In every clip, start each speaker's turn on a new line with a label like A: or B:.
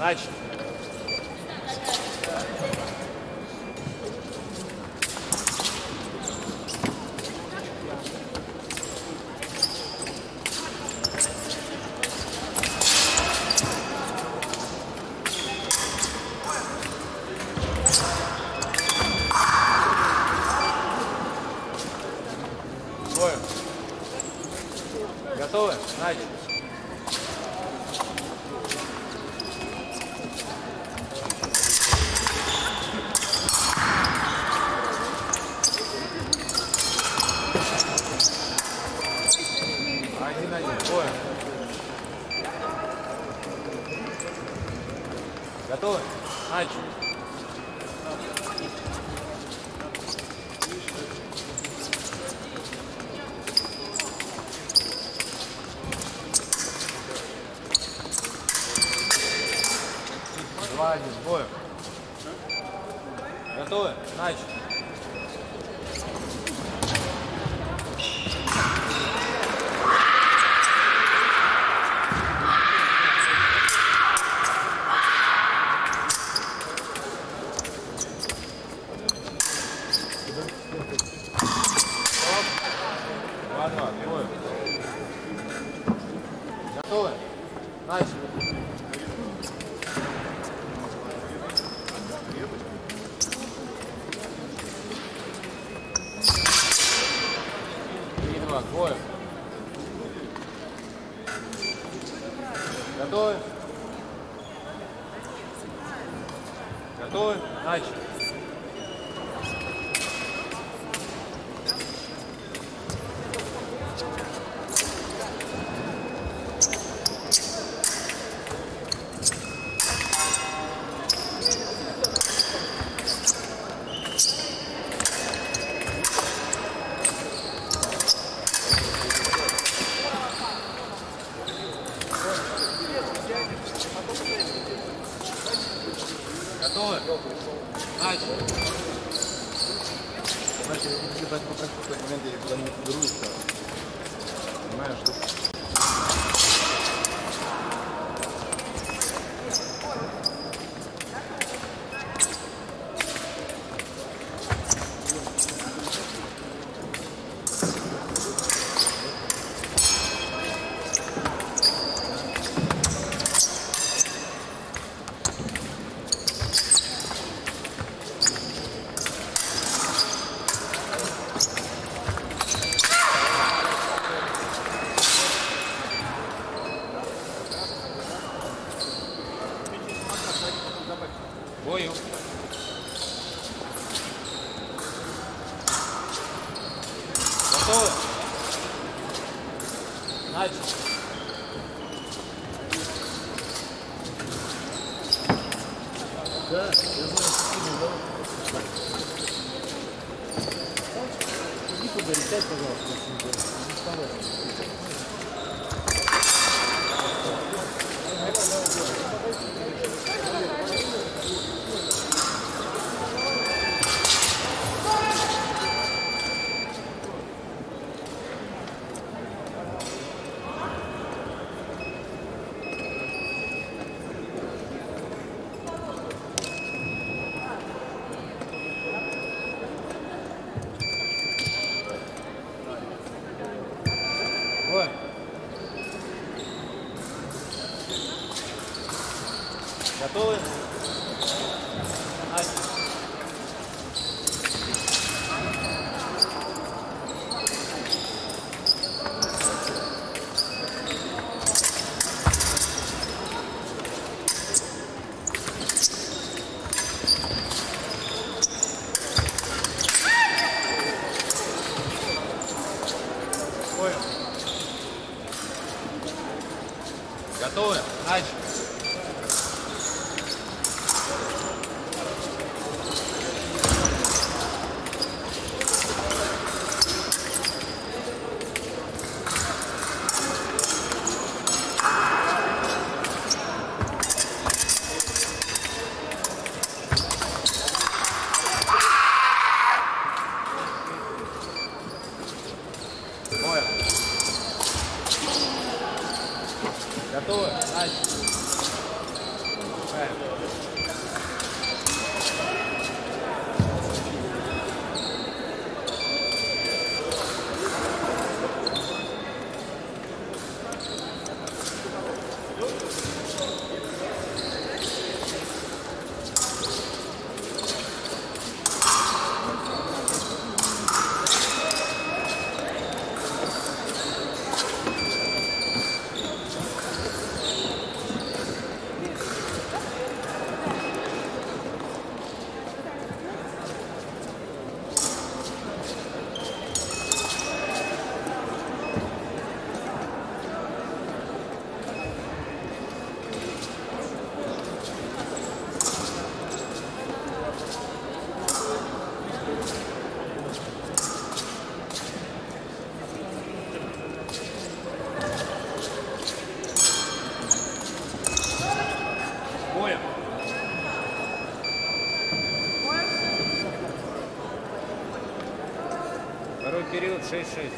A: Начали. Два, один, двое. Готовы? Начали. Готовы? Начали. Три,
B: Знаешь, я тебе так попрошу, в какой момент я куда-нибудь уберусь, да. Понимаешь, Иди туда и сядь, пожалуйста, не
A: Готовы? Период 6-6.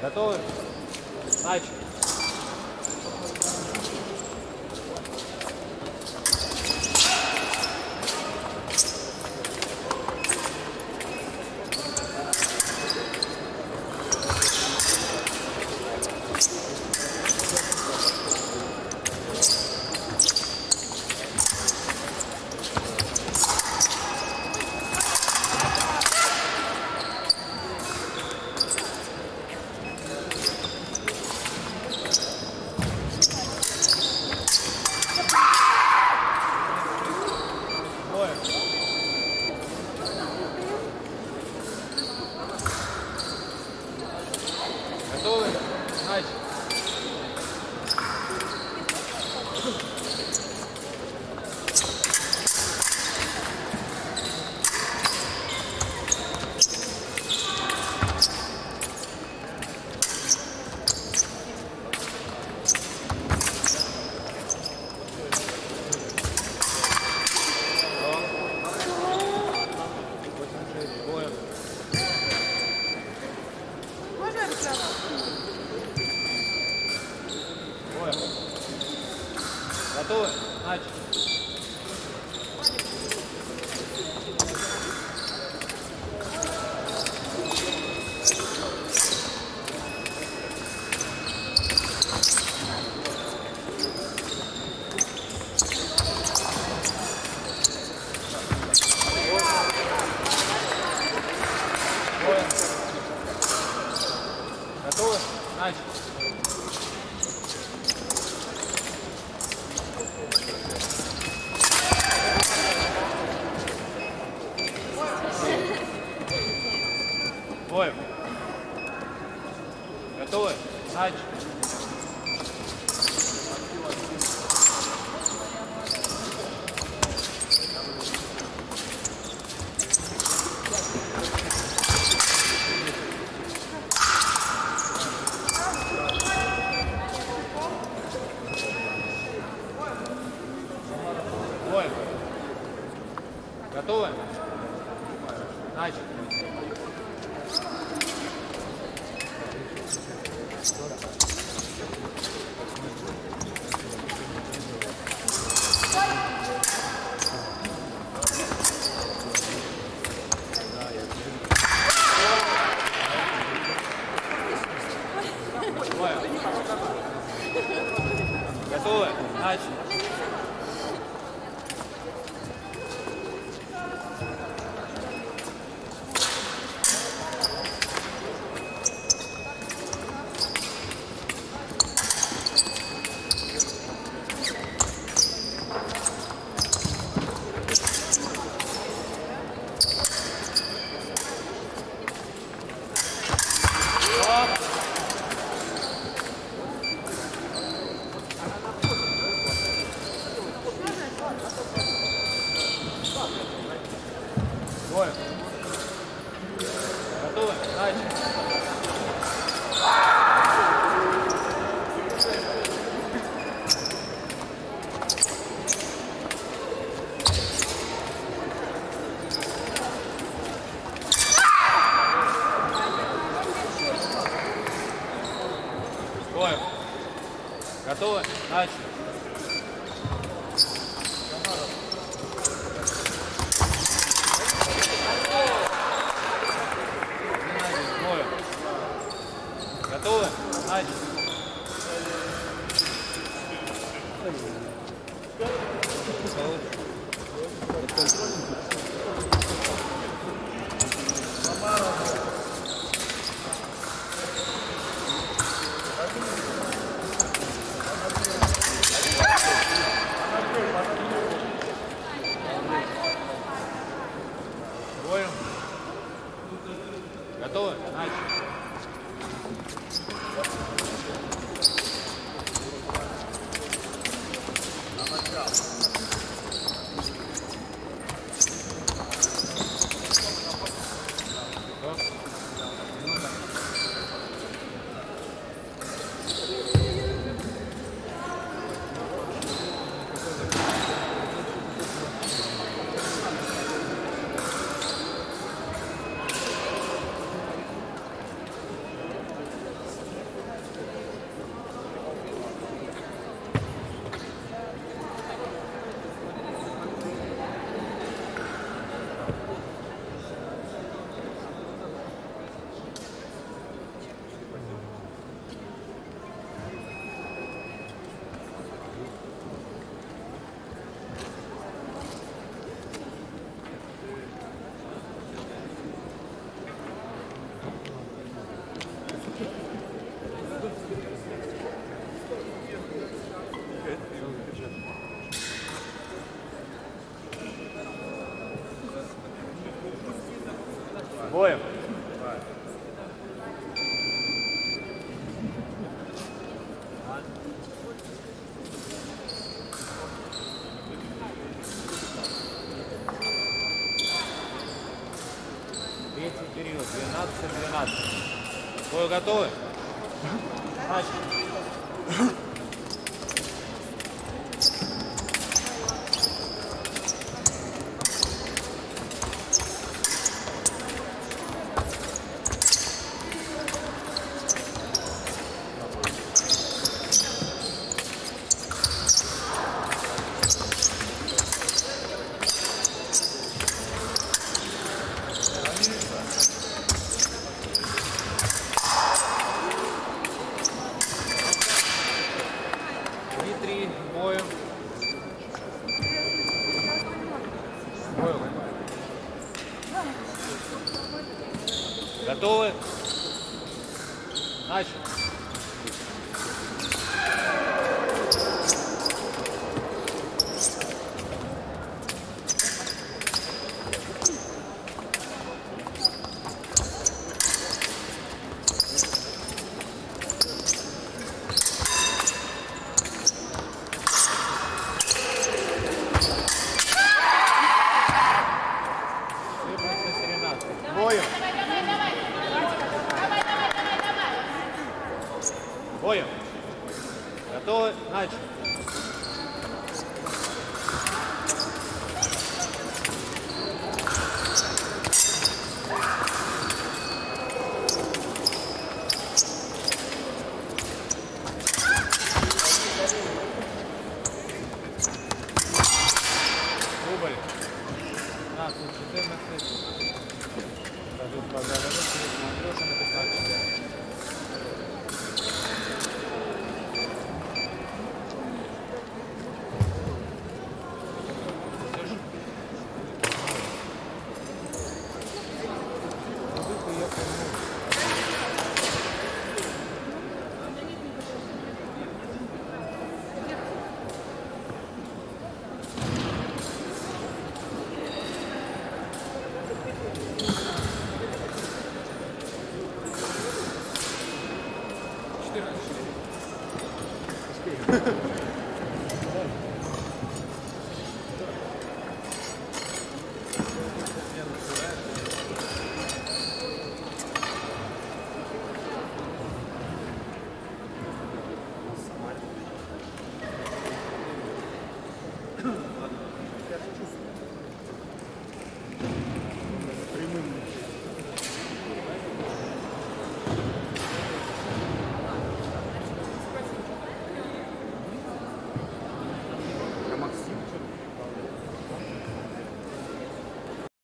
A: Готовы? Начали. Готовы? Начали. Готовы? Начали. Строим. Готовы? Начали. Готовы? Начали. Боем. Третий период, 12-12. Бой готовы? Начали. Дмитрий, боем. Боем. Готовы? Начали.